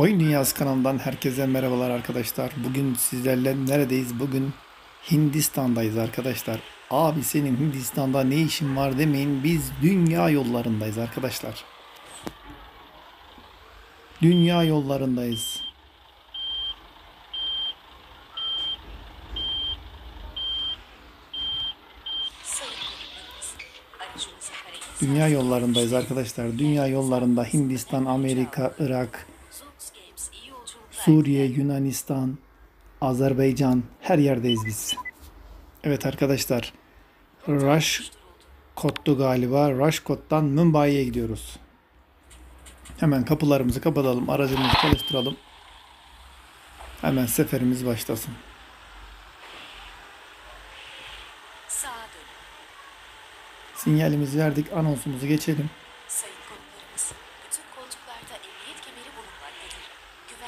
Oyun Dünyası kanalından herkese merhabalar arkadaşlar. Bugün sizlerle neredeyiz? Bugün Hindistan'dayız arkadaşlar. Abi senin Hindistan'da ne işin var demeyin. Biz dünya yollarındayız arkadaşlar. Dünya yollarındayız. Dünya yollarındayız arkadaşlar. Dünya yollarında Hindistan, Amerika, Irak, Suriye, Yunanistan, Azerbaycan her yerdeyiz biz. Evet arkadaşlar. Rashkod'du galiba. Rashkod'dan Mumbai'ye gidiyoruz. Hemen kapılarımızı kapatalım. Aracımızı çalıştıralım. Hemen seferimiz başlasın. Sinyalimizi verdik. Anonsumuzu geçelim.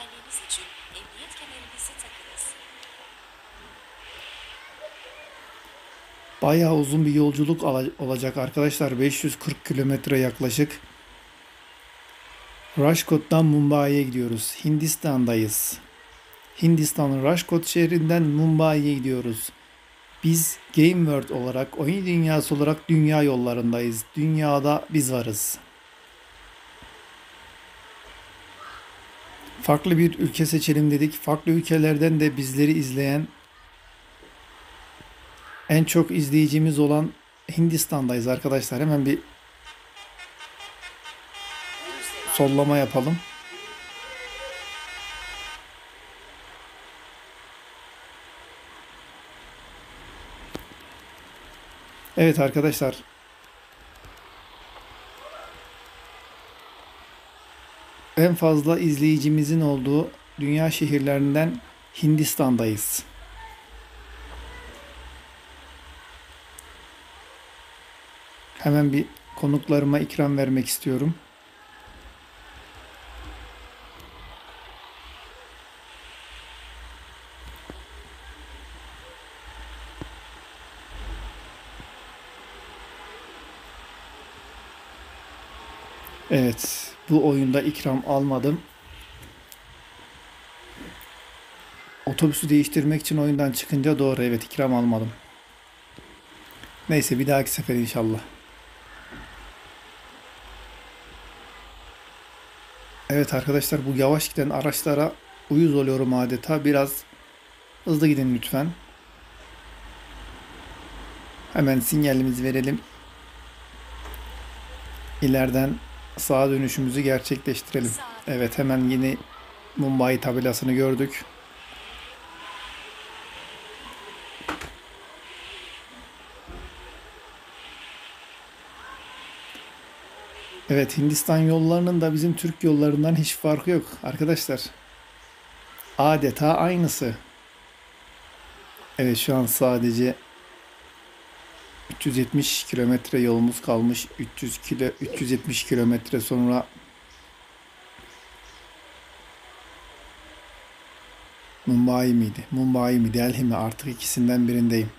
Güvenliğiniz için emniyet kemerinizi takınız. Bayağı uzun bir yolculuk olacak arkadaşlar. 540 kilometre yaklaşık. Rajkot'tan Mumbai'ye gidiyoruz. Hindistan'dayız. Hindistan'ın Rajkot şehrinden Mumbai'ye gidiyoruz. Biz Game World olarak, oyun dünyası olarak dünya yollarındayız. Dünyada biz varız. Farklı bir ülke seçelim dedik. Farklı ülkelerden de bizleri izleyen en çok izleyicimiz olan Hindistan'dayız arkadaşlar. Hemen bir sollama yapalım. Evet arkadaşlar. En fazla izleyicimizin olduğu dünya şehirlerinden Hindistan'dayız. Hemen bir konuklarıma ikram vermek istiyorum. Evet, bu oyunda ikram almadım. Otobüsü değiştirmek için oyundan çıkınca doğru evet ikram almadım. Neyse bir dahaki sefer inşallah. Evet arkadaşlar bu yavaş giden araçlara uyuz oluyorum adeta. Biraz hızlı gidin lütfen. Hemen sinyalimizi verelim. İleriden sağa dönüşümüzü gerçekleştirelim. Evet hemen yeni Mumbai tabelasını gördük. Evet Hindistan yollarının da bizim Türk yollarından hiç farkı yok arkadaşlar. Adeta aynısı. Evet şu an sadece 370 kilometre yolumuz kalmış. 300 kilo 370 kilometre sonra Mumbai miydi? Mumbai mi? Delhi mi? Artık ikisinden birindeyim.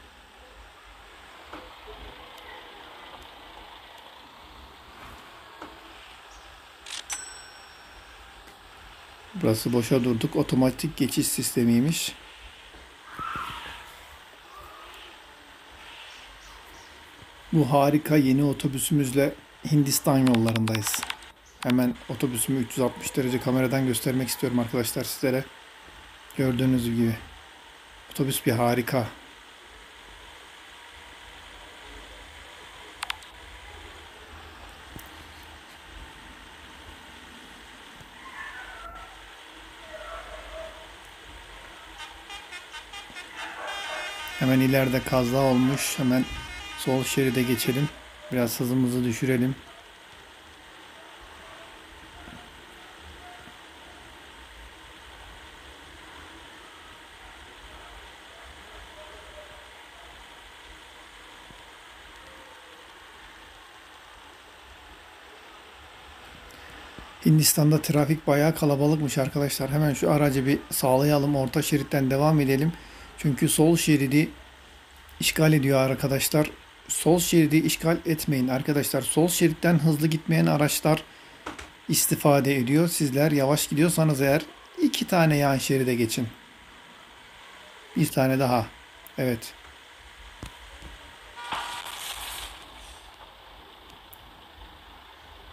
Burası boşa durduk. Otomatik geçiş sistemiymiş. Bu harika yeni otobüsümüzle Hindistan yollarındayız. Hemen otobüsümü 360 derece kameradan göstermek istiyorum arkadaşlar sizlere. Gördüğünüz gibi. Otobüs bir harika. Hemen ileride kaza olmuş. Hemen sol şeride geçelim. Biraz hızımızı düşürelim. Hindistan'da trafik bayağı kalabalıkmış arkadaşlar. Hemen şu aracı bir sağlayalım. Orta şeritten devam edelim. Çünkü sol şeridi işgal ediyor arkadaşlar. Sol şeridi işgal etmeyin arkadaşlar. Sol şeritten hızlı gitmeyen araçlar istifade ediyor. Sizler yavaş gidiyorsanız eğer iki tane yan şeride geçin. Bir tane daha. Evet.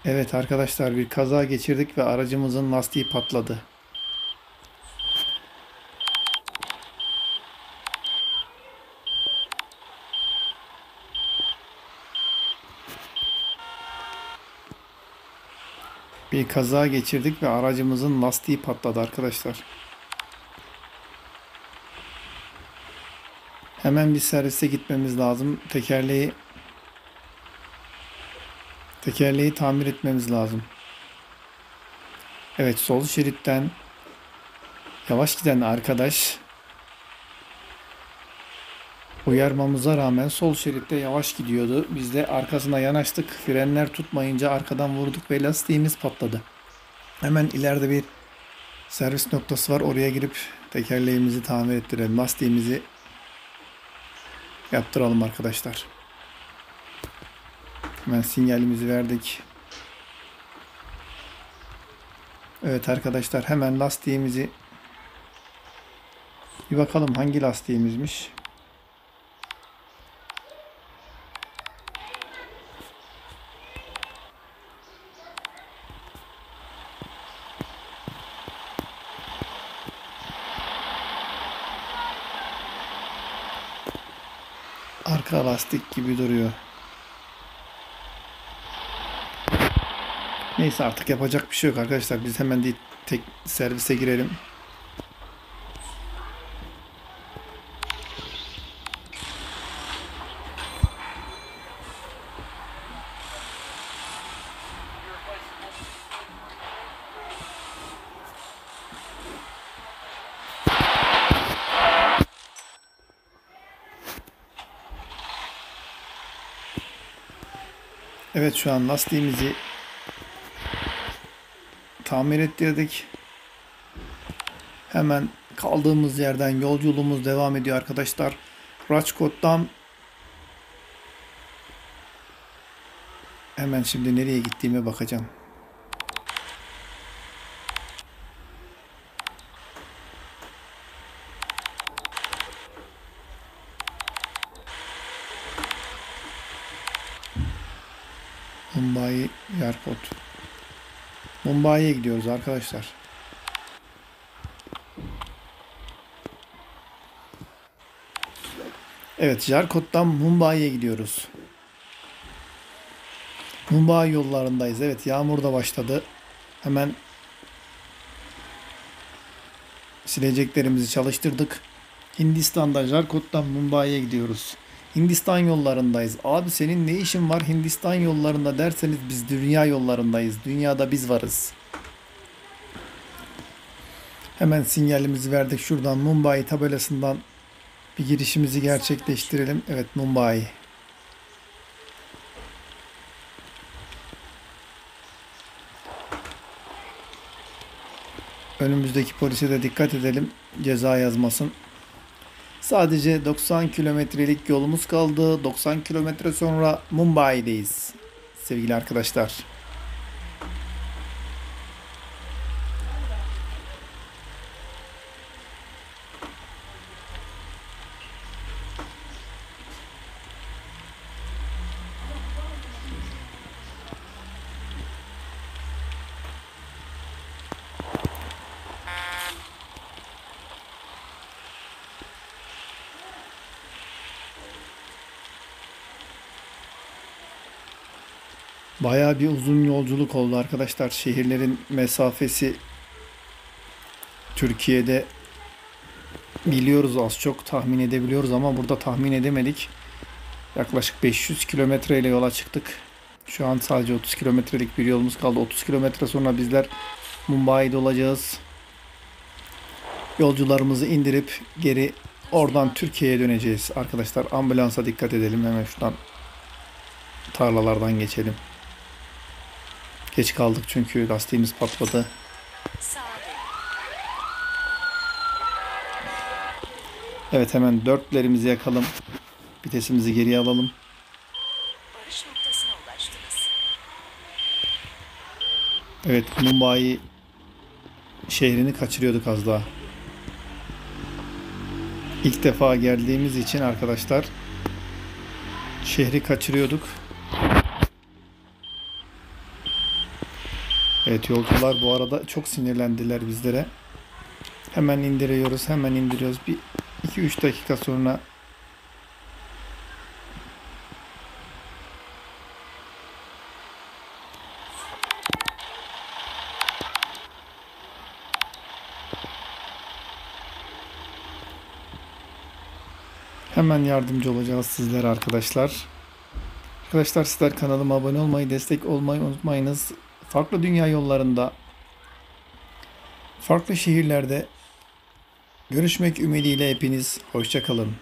Evet arkadaşlar bir kaza geçirdik ve aracımızın lastiği patladı. Bir kaza geçirdik ve aracımızın lastiği patladı arkadaşlar. Hemen bir servise gitmemiz lazım. Tekerleği tekerleği tamir etmemiz lazım. Evet sol şeritten yavaş giden arkadaş uyarmamıza rağmen sol şeritte yavaş gidiyordu. Biz de arkasına yanaştık. Frenler tutmayınca arkadan vurduk ve lastiğimiz patladı. Hemen ileride bir servis noktası var. Oraya girip tekerleğimizi tamir ettirelim. Lastiğimizi yaptıralım arkadaşlar. Hemen sinyalimizi verdik. Evet arkadaşlar hemen lastiğimizi bir bakalım hangi lastiğimizmiş. Arka lastik gibi duruyor. Neyse artık yapacak bir şey yok arkadaşlar. Biz hemen değil tek servise girelim. Evet şu an lastiğimizi tamir ettirdik. Hemen kaldığımız yerden yolculuğumuz devam ediyor arkadaşlar. Raçkot'tan hemen şimdi nereye gittiğime bakacağım. Mumbai Airport. Mumbai'ye gidiyoruz arkadaşlar. Evet, Jarkot'tan Mumbai'ye gidiyoruz. Mumbai yollarındayız. Evet, yağmur da başladı. Hemen sileceklerimizi çalıştırdık. Hindistan'da Jarkot'tan Mumbai'ye gidiyoruz. Hindistan yollarındayız. Abi senin ne işin var Hindistan yollarında derseniz biz dünya yollarındayız. Dünyada biz varız. Hemen sinyalimizi verdik. Şuradan Mumbai tabelasından bir girişimizi gerçekleştirelim. Evet Mumbai. Önümüzdeki polise de dikkat edelim. Ceza yazmasın. Sadece 90 kilometrelik yolumuz kaldı. 90 kilometre sonra Mumbai'deyiz. Sevgili arkadaşlar. Bayağı bir uzun yolculuk oldu arkadaşlar. Şehirlerin mesafesi Türkiye'de biliyoruz az çok tahmin edebiliyoruz ama burada tahmin edemedik. Yaklaşık 500 kilometre ile yola çıktık. Şu an sadece 30 kilometrelik bir yolumuz kaldı. 30 kilometre sonra bizler Mumbai'de olacağız. Yolcularımızı indirip geri oradan Türkiye'ye döneceğiz. Arkadaşlar ambulansa dikkat edelim. Hemen şuradan tarlalardan geçelim. Geç kaldık çünkü lastiğimiz patladı. Evet hemen dörtlerimizi yakalım. Vitesimizi geriye alalım. Evet Mumbai şehrini kaçırıyorduk az daha. İlk defa geldiğimiz için arkadaşlar şehri kaçırıyorduk. Evet yolcular bu arada çok sinirlendiler bizlere. Hemen indiriyoruz, hemen indiriyoruz. Bir 2-3 dakika sonra hemen yardımcı olacağız sizlere arkadaşlar. Arkadaşlar sizler kanalıma abone olmayı, destek olmayı unutmayınız. Farklı dünya yollarında, farklı şehirlerde görüşmek ümidiyle hepiniz hoşçakalın.